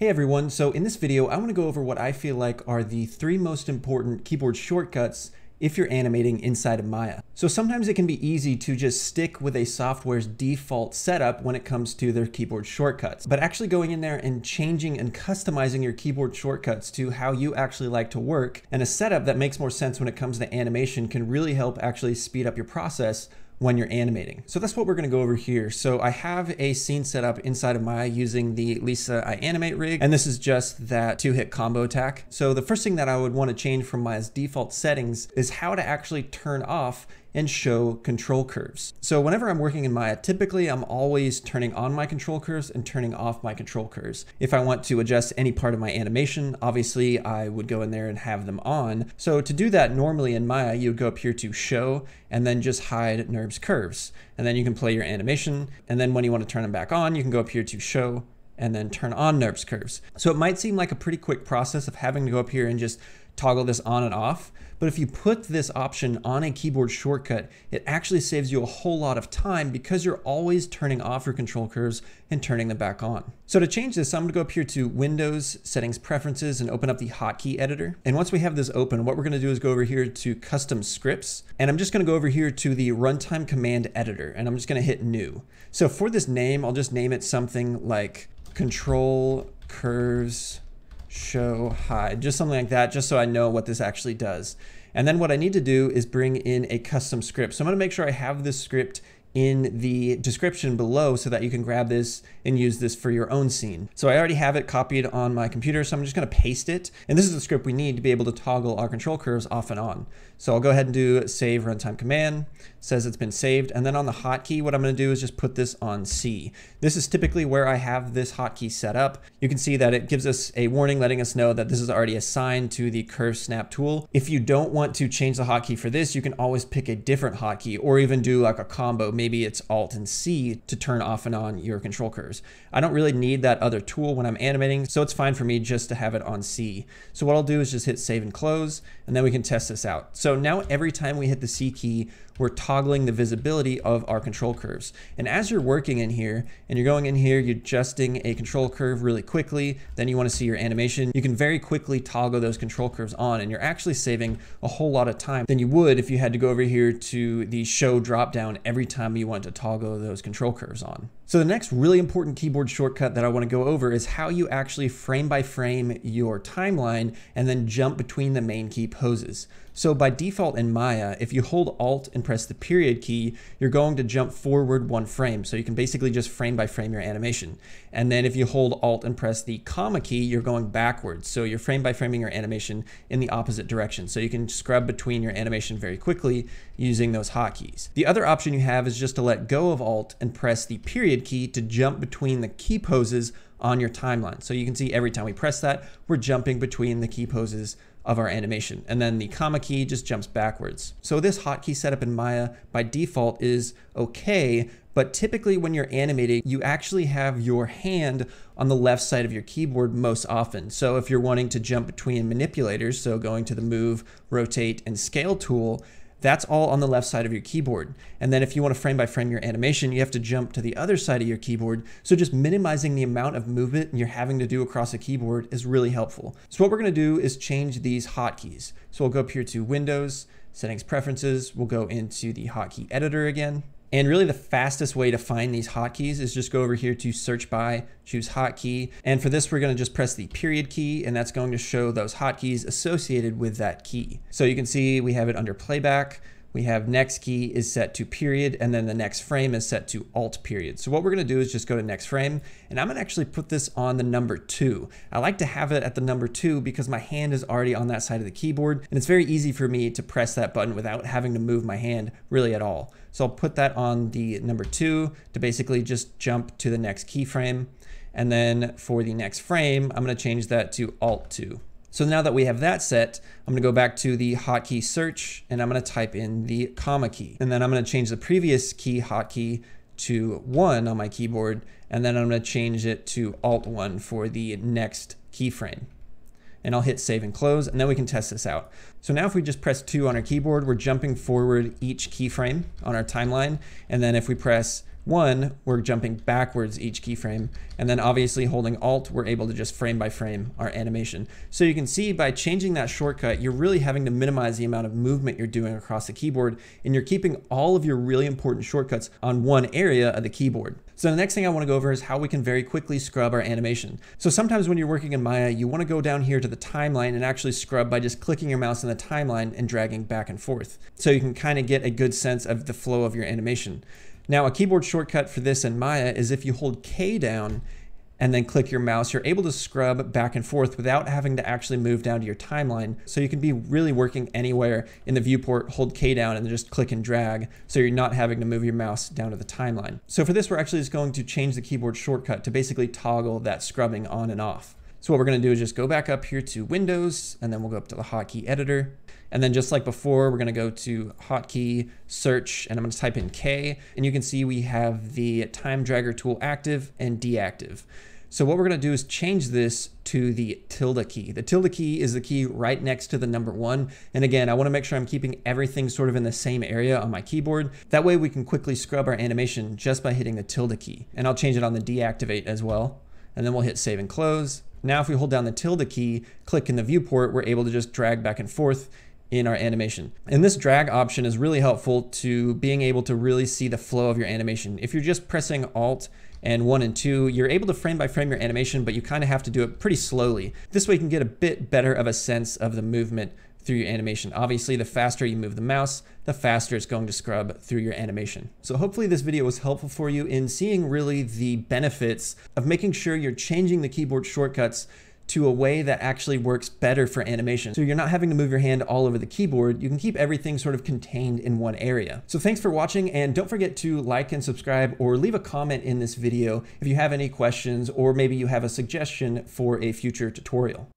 Hey everyone, so in this video I want to go over what I feel like are the three most important keyboard shortcuts if you're animating inside of Maya. So sometimes it can be easy to just stick with a software's default setup when it comes to their keyboard shortcuts. But actually going in there and changing and customizing your keyboard shortcuts to how you actually like to work and a setup that makes more sense when it comes to animation can really help actually speed up your process when you're animating. So that's what we're gonna go over here. So I have a scene set up inside of Maya using the Lisa iAnimate rig, and this is just that two hit combo attack. So the first thing that I would wanna change from Maya's default settings is how to actually turn off and show control curves. So whenever I'm working in Maya, typically I'm always turning on my control curves and turning off my control curves. If I want to adjust any part of my animation, obviously I would go in there and have them on. So to do that normally in Maya, you would go up here to show and then just hide NURBS curves. And then you can play your animation. And then when you want to turn them back on, you can go up here to show and then turn on NURBS curves. So it might seem like a pretty quick process of having to go up here and just toggle this on and off. But if you put this option on a keyboard shortcut, it actually saves you a whole lot of time because you're always turning off your control curves and turning them back on. So to change this, I'm gonna go up here to Windows, Settings Preferences, and open up the hotkey editor. And once we have this open, what we're gonna do is go over here to Custom Scripts, and I'm just gonna go over here to the Runtime Command Editor, and I'm just gonna hit New. So for this name, I'll just name it something like Control Curves show hide, just something like that, just so I know what this actually does. And then what I need to do is bring in a custom script. So I'm gonna make sure I have this script in the description below so that you can grab this and use this for your own scene. So I already have it copied on my computer, so I'm just gonna paste it. And this is the script we need to be able to toggle our control curves off and on. So I'll go ahead and do save runtime command, says it's been saved. And then on the hotkey, what I'm gonna do is just put this on C. This is typically where I have this hotkey set up. You can see that it gives us a warning letting us know that this is already assigned to the curve snap tool. If you don't want to change the hotkey for this, you can always pick a different hotkey or even do like a combo. Maybe it's Alt and C to turn off and on your control curves. I don't really need that other tool when I'm animating, so it's fine for me just to have it on C. So what I'll do is just hit save and close, and then we can test this out. So now every time we hit the C key, we're toggling the visibility of our control curves. And as you're working in here and you're going in here, you're adjusting a control curve really quickly, then you wanna see your animation, you can very quickly toggle those control curves on and you're actually saving a whole lot of time than you would if you had to go over here to the show drop down every time you want to toggle those control curves on. So the next really important keyboard shortcut that I wanna go over is how you actually frame by frame your timeline and then jump between the main key poses. So by default in Maya, if you hold Alt and press the period key, you're going to jump forward one frame. So you can basically just frame by frame your animation. And then if you hold Alt and press the comma key, you're going backwards. So you're frame by framing your animation in the opposite direction. So you can scrub between your animation very quickly using those hotkeys. The other option you have is just to let go of Alt and press the period key to jump between the key poses on your timeline. So you can see every time we press that, we're jumping between the key poses of our animation. And then the comma key just jumps backwards. So this hotkey setup in Maya by default is okay, but typically when you're animating, you actually have your hand on the left side of your keyboard most often. So if you're wanting to jump between manipulators, so going to the move, rotate, and scale tool, that's all on the left side of your keyboard. And then if you want to frame by frame your animation, you have to jump to the other side of your keyboard. So just minimizing the amount of movement you're having to do across a keyboard is really helpful. So what we're going to do is change these hotkeys. So we'll go up here to Windows, Settings Preferences. We'll go into the hotkey editor again. And really the fastest way to find these hotkeys is just go over here to search by, choose hotkey. And for this, we're gonna just press the period key and that's going to show those hotkeys associated with that key. So you can see we have it under playback we have next key is set to period, and then the next frame is set to alt period. So what we're gonna do is just go to next frame, and I'm gonna actually put this on the number two. I like to have it at the number two because my hand is already on that side of the keyboard, and it's very easy for me to press that button without having to move my hand really at all. So I'll put that on the number two to basically just jump to the next keyframe. And then for the next frame, I'm gonna change that to alt two. So now that we have that set, I'm gonna go back to the hotkey search and I'm gonna type in the comma key. And then I'm gonna change the previous key hotkey to one on my keyboard. And then I'm gonna change it to Alt one for the next keyframe. And I'll hit save and close and then we can test this out. So now if we just press two on our keyboard, we're jumping forward each keyframe on our timeline. And then if we press One, we're jumping backwards each keyframe, and then obviously holding Alt, we're able to just frame by frame our animation. So you can see by changing that shortcut, you're really having to minimize the amount of movement you're doing across the keyboard, and you're keeping all of your really important shortcuts on one area of the keyboard. So the next thing I wanna go over is how we can very quickly scrub our animation. So sometimes when you're working in Maya, you wanna go down here to the timeline and actually scrub by just clicking your mouse on the timeline and dragging back and forth. So you can kind of get a good sense of the flow of your animation. Now a keyboard shortcut for this in Maya is if you hold K down and then click your mouse, you're able to scrub back and forth without having to actually move down to your timeline. So you can be really working anywhere in the viewport, hold K down and just click and drag. So you're not having to move your mouse down to the timeline. So for this, we're actually just going to change the keyboard shortcut to basically toggle that scrubbing on and off. So what we're gonna do is just go back up here to Windows, and then we'll go up to the hotkey editor. And then just like before, we're gonna go to hotkey, search, and I'm gonna type in K, and you can see we have the time dragger tool active and deactive. So what we're gonna do is change this to the tilde key. The tilde key is the key right next to the number one. And again, I wanna make sure I'm keeping everything sort of in the same area on my keyboard. That way we can quickly scrub our animation just by hitting the tilde key. And I'll change it on the deactivate as well. And then we'll hit save and close. Now if we hold down the tilde key, click in the viewport, we're able to just drag back and forth in our animation. And this drag option is really helpful to being able to really see the flow of your animation. If you're just pressing Alt and one and two, you're able to frame by frame your animation, but you kind of have to do it pretty slowly. This way you can get a bit better of a sense of the movement through your animation. Obviously, the faster you move the mouse, the faster it's going to scrub through your animation. So hopefully this video was helpful for you in seeing really the benefits of making sure you're changing the keyboard shortcuts to a way that actually works better for animation. So you're not having to move your hand all over the keyboard. You can keep everything sort of contained in one area. So thanks for watching and don't forget to like and subscribe or leave a comment in this video if you have any questions or maybe you have a suggestion for a future tutorial.